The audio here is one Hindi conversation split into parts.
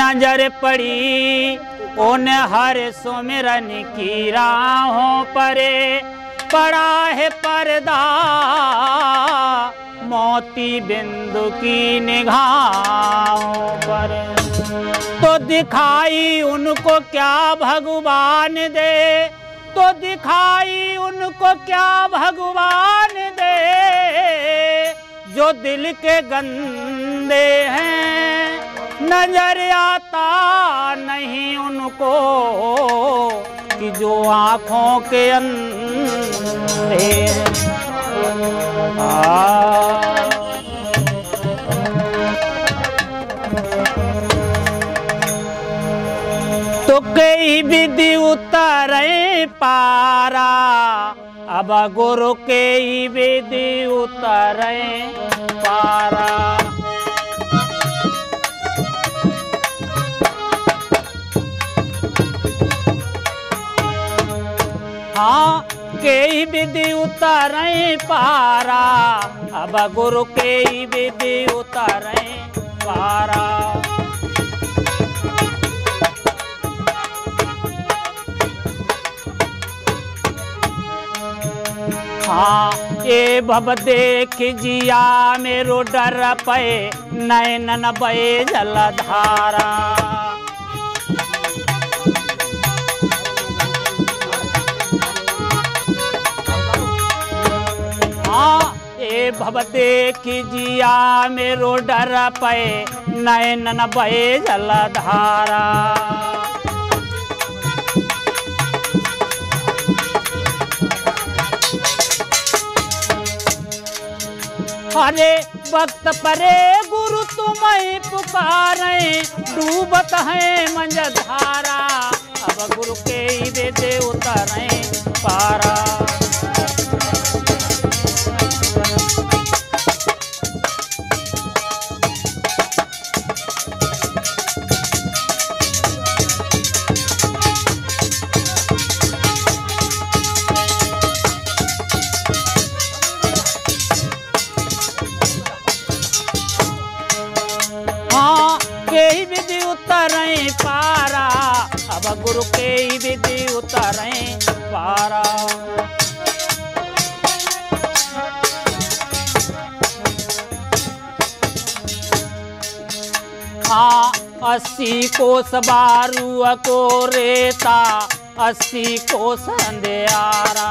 नज़र पड़ी उन हर सुमिरन की राहों परे। पड़ा है पर्दा, मोती बिंदु की निगाहों पर। तो दिखाई उनको क्या भगवान दे? तो दिखाई उनको क्या भगवान दे? जो दिल के गंदे हैं नज़र आता नहीं उनको कि जो आँखों के अंधे तो कई विधि उतरे पारा, अब गुरु के विधि उतरे पारा। ही विधि उतरे पारा। अब गुरु के ही विधि उतरे पारा। हाँ ये भव देख जिया मेरो डर पे नैनन बे जलधारा ये भव देख जिया मेरो डर पे नैनन बे जलधारा। अरे वक्त परे गुरु तुम्हें पुकारे, डूबत है मंजधारा अब गुरु के ही दे उतरे पारा। अब गुरु के ही विधि उतरे, पारा। हाँ अस्सी कोस बारू को रेता अस्सी कोस अंधेरा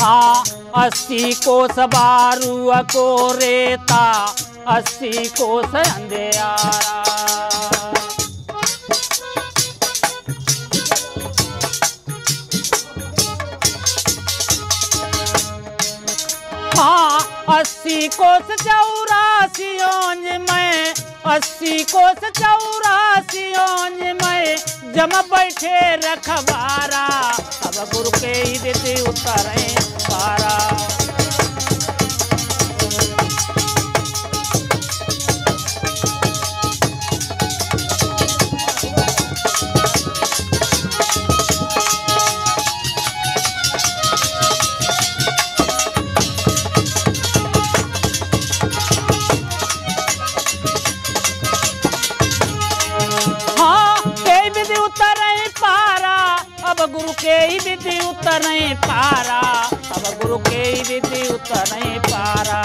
हाँ अस्सी कोस बारू को रेता, अस्सी कोस अंधेरा हाँ अस्सी कोस चौरासी ओंज में, अस्सी कोस चौरासी ओंज में जम बैठे रखबारा अब गुरु के ही देते उतरे गुरु के विधि उतरे पारा। अब गुरु के विधि उतर पारा।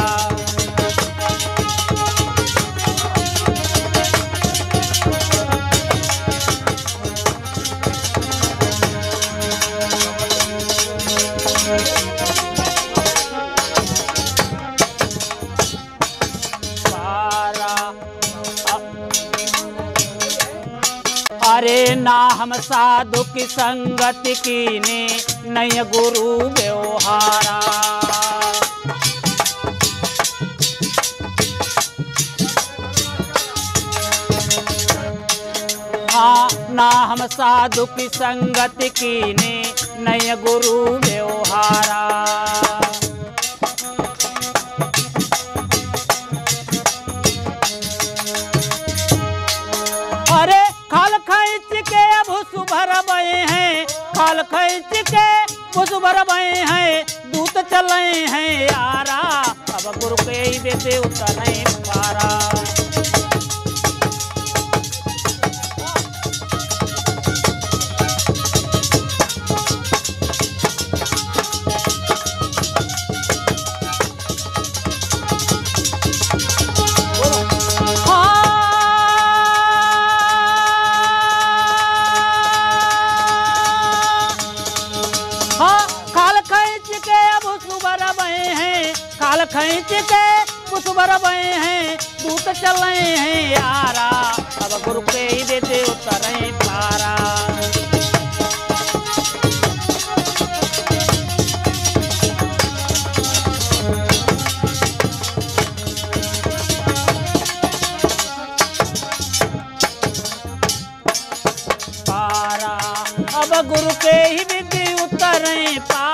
ना हम साधु की संगति की ने नय गुरु व्यवहारा। ना हम साधु की संगति की ने नय गुरु व्यवहारा। सुभर बए हैं, खाल खैच के कुछ भर बए हैं, दूत चले हैं, आरा, अब गुरु के ही बेटे उतरे पारा बहे हैं खींच के बहे हैं, दूत हैं यारा। अब गुरु के ही देते उतरे पारा। गुरु के ही विधि उतरे पारा।